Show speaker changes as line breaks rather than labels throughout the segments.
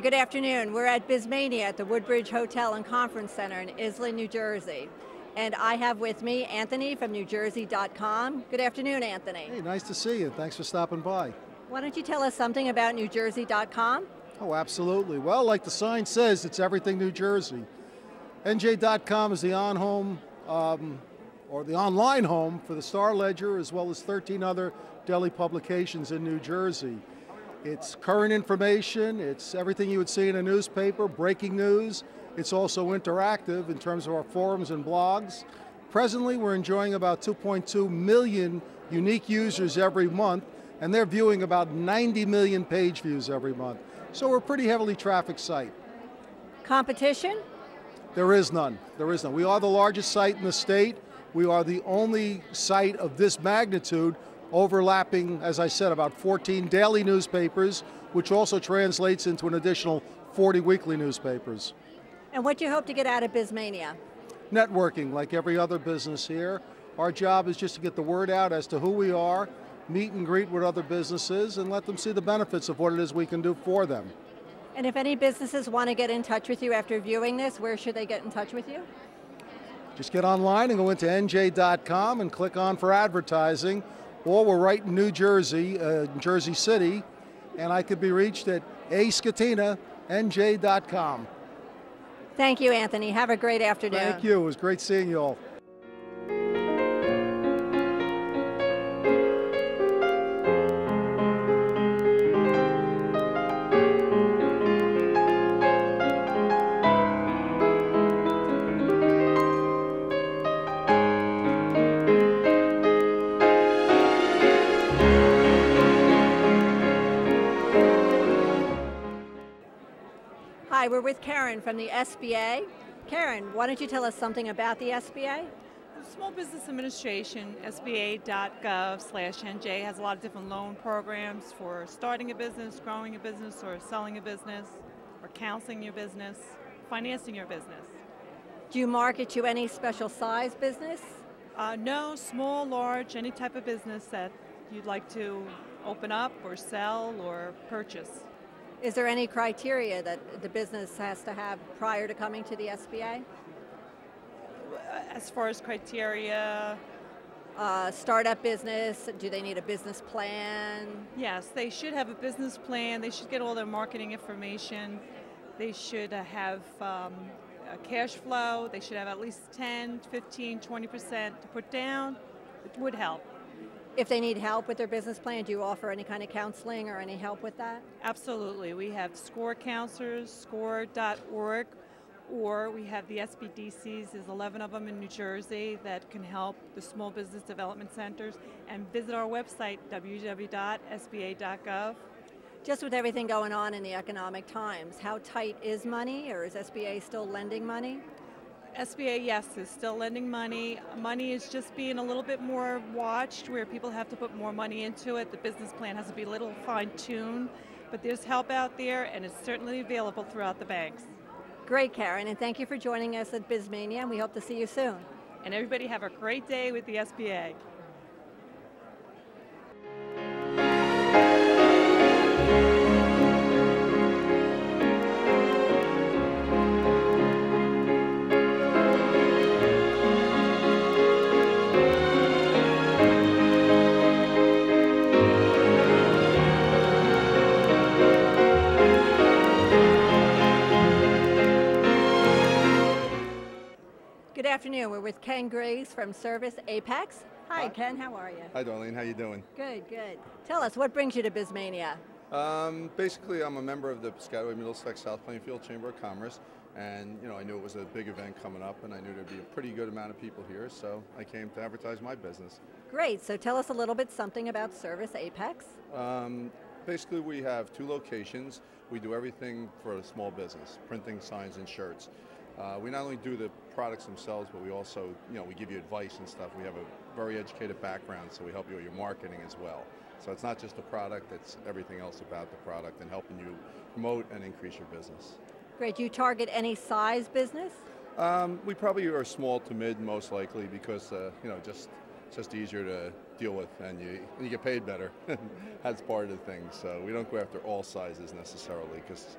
Hi, good afternoon. We're at Bizmania at the Woodbridge Hotel and Conference Center in Iselin, New Jersey. And I have with me Anthony from NewJersey.com. Good afternoon, Anthony.
Hey, nice to see you. Thanks for stopping by.
Why don't you tell us something about NewJersey.com?
Oh, absolutely. Well, like the sign says, it's everything New Jersey. NJ.com is the on home um, or the online home for the Star Ledger as well as 13 other daily publications in New Jersey. It's current information, it's everything you would see in a newspaper, breaking news. It's also interactive in terms of our forums and blogs. Presently, we're enjoying about 2.2 million unique users every month, and they're viewing about 90 million page views every month. So we're a pretty heavily trafficked site.
Competition?
There is none. There is none. We are the largest site in the state. We are the only site of this magnitude overlapping, as I said, about 14 daily newspapers, which also translates into an additional 40 weekly newspapers.
And what do you hope to get out of Bizmania?
Networking, like every other business here. Our job is just to get the word out as to who we are, meet and greet with other businesses, and let them see the benefits of what it is we can do for them.
And if any businesses want to get in touch with you after viewing this, where should they get in touch with you?
Just get online and go into nj.com and click on for advertising or we're right in New Jersey, uh, Jersey City, and I could be reached at ascatinanj.com.
Thank you, Anthony. Have a great afternoon.
Thank you. It was great seeing you all.
Hi, we're with Karen from the SBA. Karen, why don't you tell us something about the SBA?
The Small Business Administration, SBA.gov slash NJ has a lot of different loan programs for starting a business, growing a business, or selling a business, or counseling your business, financing your business.
Do you market to any special size business?
Uh, no, small, large, any type of business that you'd like to open up or sell or purchase.
Is there any criteria that the business has to have prior to coming to the SBA?
As far as criteria,
uh, startup business, do they need a business plan?
Yes, they should have a business plan. They should get all their marketing information. They should uh, have um, cash flow. They should have at least 10, 15, 20% to put down. It would help.
If they need help with their business plan, do you offer any kind of counseling or any help with that?
Absolutely. We have SCORE counselors, score.org, or we have the SBDCs, there's 11 of them in New Jersey that can help the small business development centers, and visit our website, www.sba.gov.
Just with everything going on in the economic times, how tight is money, or is SBA still lending money?
SBA, yes, is still lending money. Money is just being a little bit more watched where people have to put more money into it. The business plan has to be a little fine tuned, but there's help out there and it's certainly available throughout the banks.
Great, Karen, and thank you for joining us at Bizmania, and we hope to see you soon.
And everybody have a great day with the SBA.
Afternoon. We're with Ken Grace from Service Apex. Hi, Hi, Ken. How are you?
Hi, Darlene. How are you doing?
Good, good. Tell us, what brings you to Bizmania?
Um, basically, I'm a member of the Piscataway Middlesex South Plainfield Chamber of Commerce, and you know I knew it was a big event coming up, and I knew there'd be a pretty good amount of people here, so I came to advertise my business.
Great. So tell us a little bit something about Service Apex.
Um, basically, we have two locations. We do everything for a small business: printing, signs, and shirts. Uh, we not only do the products themselves, but we also, you know, we give you advice and stuff. We have a very educated background, so we help you with your marketing as well. So it's not just the product, it's everything else about the product and helping you promote and increase your business.
Great. Do you target any size business?
Um, we probably are small to mid, most likely, because, uh, you know, just it's just easier to deal with and you, and you get paid better. That's part of the thing. So we don't go after all sizes necessarily because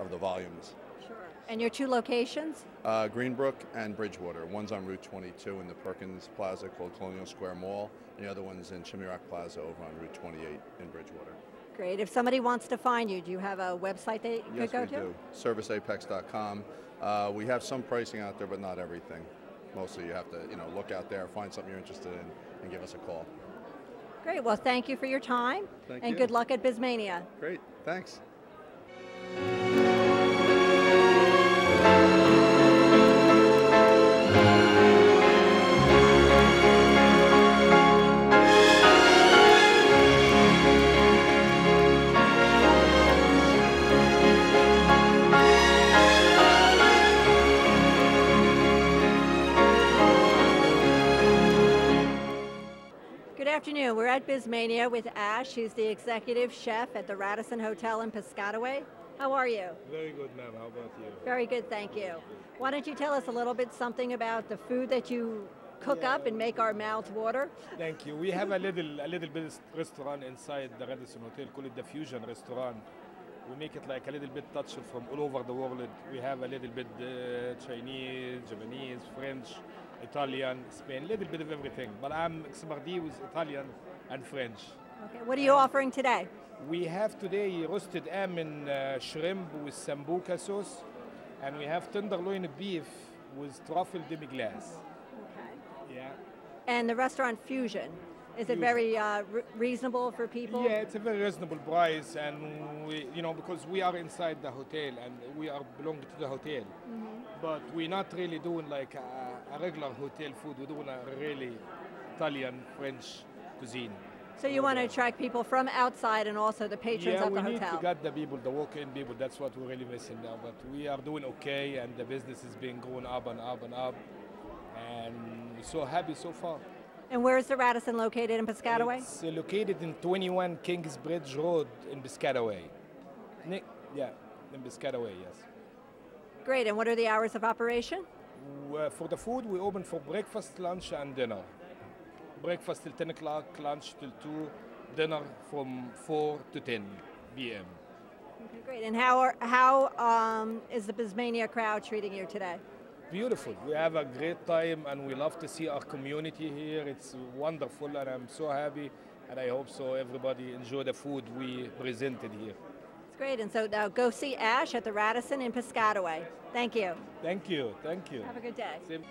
of the volumes.
Sure. And your two locations?
Uh, Greenbrook and Bridgewater. One's on Route 22 in the Perkins Plaza called Colonial Square Mall, and the other one's in Chimney Rock Plaza over on Route 28 in Bridgewater.
Great. If somebody wants to find you, do you have a website they
yes,
could go
we
to?
do. ServiceApex.com. Uh, we have some pricing out there, but not everything. Mostly, you have to, you know, look out there, find something you're interested in, and give us a call.
Great. Well, thank you for your time.
Thank
and
you.
good luck at Bizmania.
Great. Thanks.
Afternoon. We're at Bizmania with Ash. He's the executive chef at the Radisson Hotel in Piscataway. How are you?
Very good, ma'am. How about you?
Very good, thank you. Why don't you tell us a little bit something about the food that you cook up and make our mouths water?
Thank you. We have a little, a little bit restaurant inside the Radisson Hotel, call it the Fusion Restaurant. We make it like a little bit touch from all over the world. We have a little bit uh, Chinese, Japanese, French, Italian, Spain, a little bit of everything. But I'm expertise with Italian and French.
Okay. What are you offering today?
We have today roasted almond uh, shrimp with sambuca sauce, and we have tenderloin beef with truffle demi-glace.
Okay.
Yeah.
And the restaurant Fusion. Is it very uh, re- reasonable for people?
Yeah, it's a very reasonable price, and we, you know, because we are inside the hotel and we are belong to the hotel, but we're not really doing like a, a regular hotel food. We're doing a really Italian, French cuisine.
So you want to attract people from outside and also the patrons
yeah,
of
we
the
need
hotel.
to get the people, the walk-in people. That's what we're really missing now. But we are doing okay, and the business is being going up and up and up, and we're so happy so far.
and where is the Radisson located in Piscataway?
It's uh, located in 21 Kingsbridge Road in Piscataway. Ni- yeah, in Piscataway, yes.
Great. And what are the hours of operation?
Uh, for the food, we open for breakfast, lunch, and dinner. Breakfast till 10 o'clock, lunch till 2, dinner from 4 to 10 p.m.
Okay, great. And how are, how um, is the Bizmania crowd treating you today?
Beautiful. We have a great time, and we love to see our community here. It's wonderful, and I'm so happy, and I hope so everybody enjoy the food we presented here.
It's great. And so now go see Ash at the Radisson in Piscataway. Thank you.
Thank you. Thank you.
Have a good day.
Same-